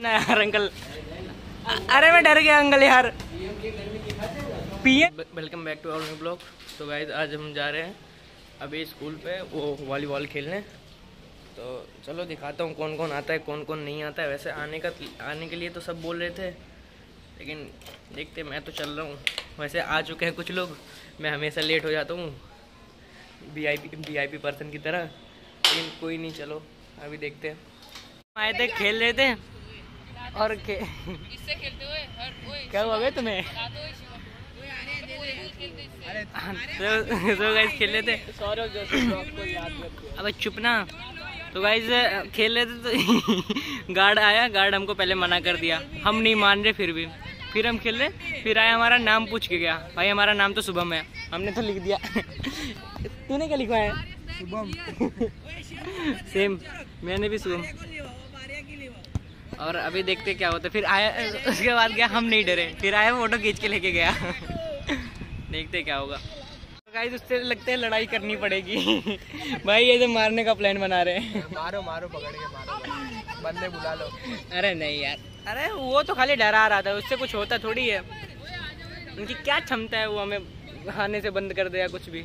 ना यार अंकल। अरे मैं डर गया अंकल यार। PM welcome back to our new blog तो गाइज़ आज हम जा रहे हैं अभी स्कूल पे वो वॉलीबॉल खेलने। तो चलो दिखाता हूँ कौन कौन आता है कौन कौन नहीं आता है। वैसे आने का आने के लिए तो सब बोल रहे थे लेकिन देखते मैं तो चल रहा हूँ। वैसे आ चुके हैं कुछ लोग मैं हमेशा लेट हो जाता हूँ V I P V I P person की तरह। लेकिन कोई नहीं चलो अभी देखते हैं। आए थे खेल रहे थे। और खे... इससे खेलते हुए हर ओए क्या हुआ बे तुम्हें? वक्त। तो तो गाइस खेल थे अबे चुप ना। तो गाइस खेल रहे थे तो गार्ड आया गार्ड हमको पहले मना कर दिया। हम नहीं मान रहे फिर भी। फिर हम खेल रहे फिर आया हमारा नाम पूछ के गया। भाई हमारा नाम तो शुभम है। हमने तो लिख दिया। तूने क्या लिखवाया? है शुभम। सेम मैंने भी शुभम। और अभी देखते क्या होता है। फिर आया उसके बाद गया हम नहीं डरे। फिर आया फ़ोटो खींच के लेके गया। देखते क्या होगा। गाइस उससे लगता है लड़ाई करनी पड़ेगी। भाई ये तो मारने का प्लान बना रहे हैं। मारो मारो पकड़ के मारो। बंदे बुला लो। अरे नहीं यार। अरे वो तो खाली डरा रहा था। उससे कुछ होता थोड़ी है। उनकी क्या क्षमता है वो हमें आने से बंद कर दे या कुछ भी।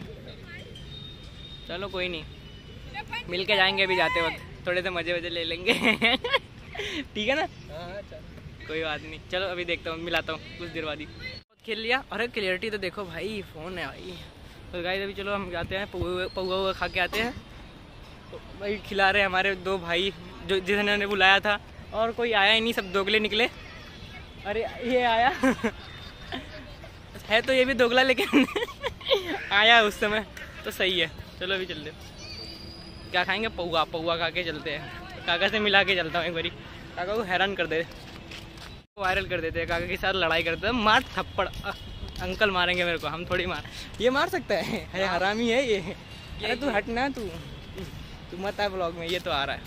चलो कोई नहीं। मिल के जाएँगे अभी जाते वक्त। थोड़े से मज़े वजे ले लेंगे। ठीक है ना? हाँ, कोई बात नहीं। चलो अभी देखता हूँ मिलाता हूँ कुछ देर बाद ही। खेल लिया। अरे क्लियरिटी तो देखो भाई फ़ोन है भाई। तो गाइस अभी चलो हम जाते हैं पौवा पौवा खा के आते हैं। तो भाई खिला रहे हमारे दो भाई जो जिन्होंने बुलाया था। और कोई आया ही नहीं सब दोगले निकले। अरे ये आया। है तो ये भी दोगला लेकिन आया उस समय। तो सही है। चलो अभी चलते क्या खाएँगे? पौवा पौवा खा के चलते हैं। काका से मिला के चलता हूँ एक बारी। काका को हैरान कर दे। वायरल कर देते हैं काका के साथ लड़ाई करते हैं। मार थप्पड़। अंकल मारेंगे मेरे को हम थोड़ी मार। ये मार सकता है? है। हरामी है ये। अरे तू हट ना तू। तू मत आ ब्लॉग में ये तो आ रहा है।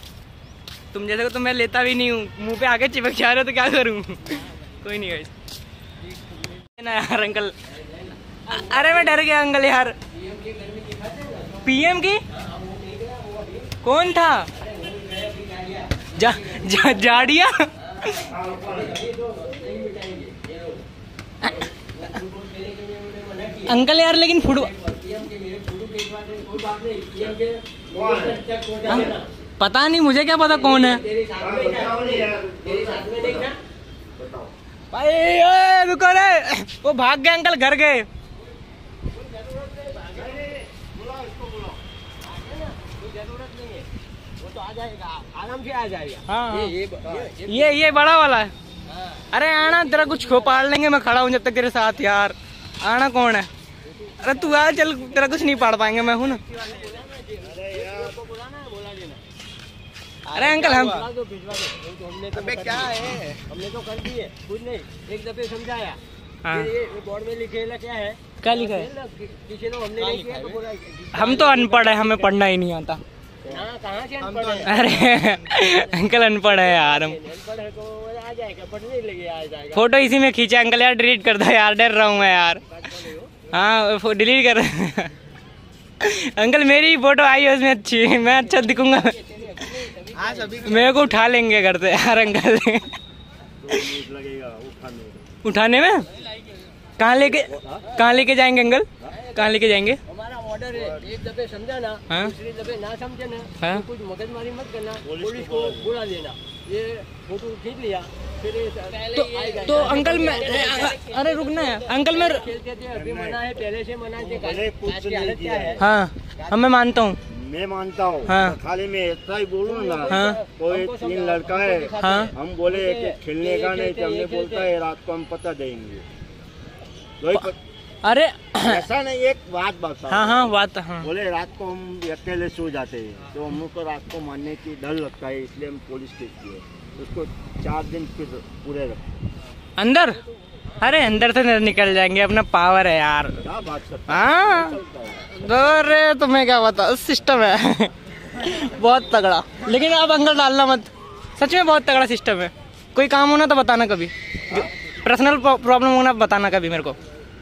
तुम जैसे को तो मैं लेता भी नहीं हूँ। मुँह पे आगे चिपक जा रहे हो तो क्या करूँ? कोई नहीं भाई ना यार अंकल। अरे मैं डर गया अंकल यार। पीएम की? कौन था? जा, जा, जाड़िया। अंकल यार लेकिन फुट पता नहीं मुझे क्या पता कौन है। भाई रुको रे। वो भाग गए अंकल घर गए। आराम से आ जाएगा हाँ। ये ये ये ये बड़ा वाला है। अरे आना तेरा कुछ खो पाड़ लेंगे मैं खड़ा हूँ जब तक तेरे साथ यार। आना कौन है? अरे तू आ चल तेरा कुछ नहीं पाड़ पाएँगे मैं हूँ ना। अरे अंकल हम हमने तो क्या है? हमने तो कर दिए कुछ नहीं। एक दफे समझाया। हाँ। ये बोर्ड में लिखेला क्या है? क्या लिखा है? किसी ने हमने नहीं किया तो बोला हम तो अनपढ़ है हमें पढ़ना ही नहीं आता। कहाँ से अनपढ़ अरे अंकल अनपढ़ है यार हम अनपढ़ है तो आ जाएगा पढ़ने लगे आ जाएगा। फ़ोटो इसी में खींचा अंकल यार डिलीट कर दो यार डर रहा हूँ मैं यार। हाँ डिलीट कर अंकल मेरी फ़ोटो आई है उसमें अच्छी मैं अच्छा दिखूँगा। मेरे को उठा लेंगे घर से यार अंकल। उठाने उठाने में? कहाँ लेके कहाँ लेके जाएँगे अंकल? कहाँ लेके जाएँगे? ऑर्डर है एक दफे समझा ना हाँ? दूसरी दफे ना समझे ना हाँ? तो कुछ मगजमारी मत करना पुलिस को बुला लेना ये फ़ोटो खींच लिया फिर तो, तो अंकल मैं अरे रुकना है अंकल मैं अभी मना है पहले से मना है है हाँ हाँ मैं मानता हूँ मैं मानता हूँ हाँ। खाली मैं इतना ही बोलूँ ना हाँ कोई तीन लड़का है हाँ हम बोले कि खेलने का नहीं तो हमने बोलता है रात को हम पता देंगे अरे ऐसा नहीं एक बात बता हाँ हाँ बात हाँ। बोले रात को हम अकेले सो जाते हैं तो हम को रात को मारने की डर लगता है इसलिए हम पुलिस केस किए उसको चार दिन फिर पूरे रखे। अंदर? अरे अंदर से निकल जाएँगे अपना पावर है यार। क्या बात हाँ? अरे तुम्हें क्या पता? सिस्टम है। बहुत तगड़ा। लेकिन अब अंकल डालना मत। सच में बहुत तगड़ा सिस्टम है। कोई काम होना तो बताना कभी। पर्सनल प्रॉब्लम होना बताना कभी मेरे को।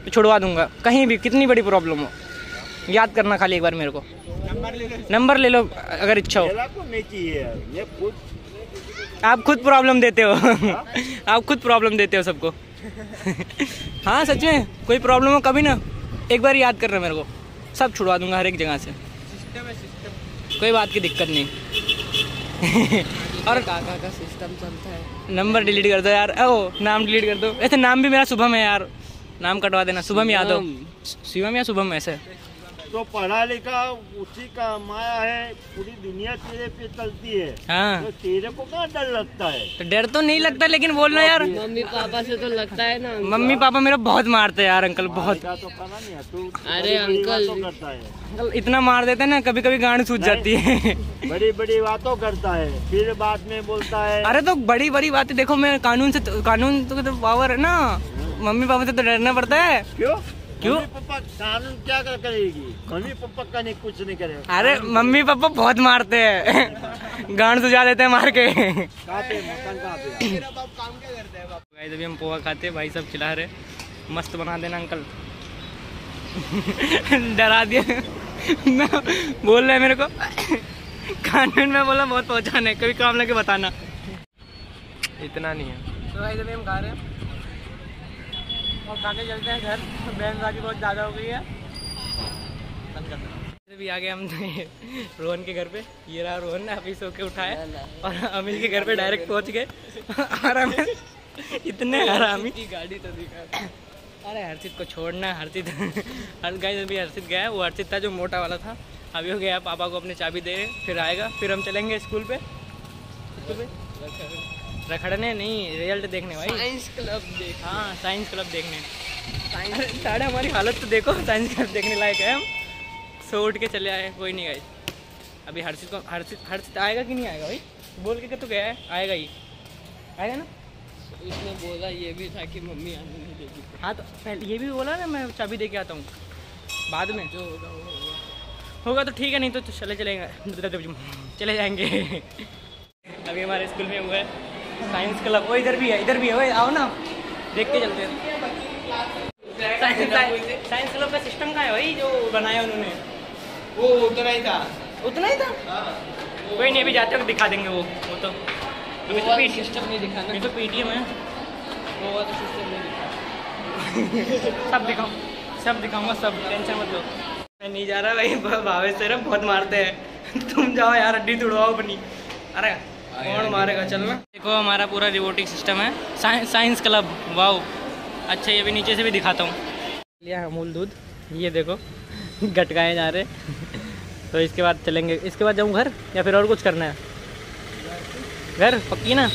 छुड़वा दूँगा। कहीं भी कितनी बड़ी प्रॉब्लम हो। याद करना खाली एक बार मेरे को। नंबर ले लो। अगर इच्छा हो। आप खुद प्रॉब्लम देते हो। आप खुद प्रॉब्लम देते हो सबको। हाँ सच में कोई प्रॉब्लम हो कभी ना एक बार याद करना मेरे को। सब छुड़वा दूँगा हर एक जगह से। कोई बात की दिक्कत नहीं। और काका का सिस्टम चलता है। नंबर डिलीट कर दो यार। ओ नाम डिलीट कर दो। ऐसे नाम भी मेरा शुभम है यार। नाम कटवा देना। शुभम यादव। शिवम या शुभम ऐसे? तो पढ़ा लिखा उसी का माया है पूरी दुनिया तेरे पे चलती है। हाँ। तो तेरे को कहाँ डर लगता है? तो डर तो नहीं लगता लेकिन बोलना यार। मम्मी पापा से तो लगता है ना मम्मी पापा मेरा बहुत मारते हैं यार अंकल बहुत। क्या तो है तू अरे अंकल। बातों करता है। अंकल इतना मार देते हैं ना कभी कभी गांड सूझ जाती है। बड़ी बड़ी बातों करता है फिर बाद में बोलता है अरे तो बड़ी बड़ी बातें देखो मैं कानून से तो, कानून तो, तो पावर है ना। मम्मी पापा से तो डरना पड़ता है। क्यों? क्यों? पापा कानून क्या कर करेगी? मम्मी पापा का नहीं कुछ नहीं करेगा अरे मम्मी पापा बहुत मारते हैं। गांड सुझा देते हैं मार के। गाइस अभी हम पोहा खाते भाई सब खिला रहे मस्त बना देना अंकल। डरा दिया। बोल रहे मेरे को। कानून में बोला बहुत पहुँचाने कभी काम लगे बताना। इतना नहीं है। तो गाइस अभी हम खा रहे हैं। और खा के चलते हैं घर। बहनबाजी बहुत ज़्यादा हो गई है। बंद कर दो। अभी आ गए हम रोहन के घर पे ये रहा रोहन ने अभी सो के उठाया और अमित के घर पे डायरेक्ट पहुँच गए। आराम इतने आरामी। की गाड़ी तो दिखा। अरे हर्षित को छोड़ना हर्षित। हर गाइस अभी हर्षित गया है। वो हर्षित था जो मोटा वाला था। अभी हो गया पापा को अपने चाबी दे फिर आएगा। फिर हम चलेंगे स्कूल पे। स्कूल पे। रखड़ने नहीं रिज़ल्ट देखने भाई। साइंस क्लब देख हाँ साइंस क्लब देखने। साढ़े हमारी हालत तो देखो साइंस क्लब देखने लायक है हम। सो उठ के चले आए कोई नहीं गए अभी हर्षित को हर्षित हर्षित आएगा कि नहीं आएगा भाई? बोल के तो गया है आएगा ही। आएगा ना? उसने बोला ये भी था कि मम्मी आने नहीं देगी। हाँ तो पहले ये भी बोला ना मैं चाबी दे के आता हूँ। बाद में। जो होगा वो होगा। होगा तो ठीक है नहीं तो चले चलेंगे। चले जाएँगे। अभी हमारे स्कूल में हुआ है। साइंस क्लब वो इधर भी है इधर भी है। ओए आओ ना। देख के चलते हैं। साइंस साइंस क्लब का सिस्टम का है भाई जो बनाया उन्होंने। वो उतना ही था। उतना ही था? कोई नहीं अभी जाते वक्त दिखा देंगे वो वो तो। अभी तो सिस्टम नहीं दिखाना। ये तो पीटीएम है। वो वाला सिस्टम नहीं दिखा। सब दिखाऊँ सब दिखाऊँगा सब। टेंशन मत लो। मैं नहीं जा रहा भाई भावेश तेरा बहुत मारते हैं। तुम जाओ यार हड्डी तुड़वाओ अपनी। अरे। कौन मारेगा? चलना देखो हमारा पूरा रिबोटिक सिस्टम है। Science science club wow. अच्छा ये भी नीचे से भी दिखाता हूँ। लिया है अमूल दूध। ये देखो गटकाए जा रहे। तो इसके बाद चलेंगे। इसके बाद जाऊँ घर या फिर और कुछ करना है? घर? पक्की ना?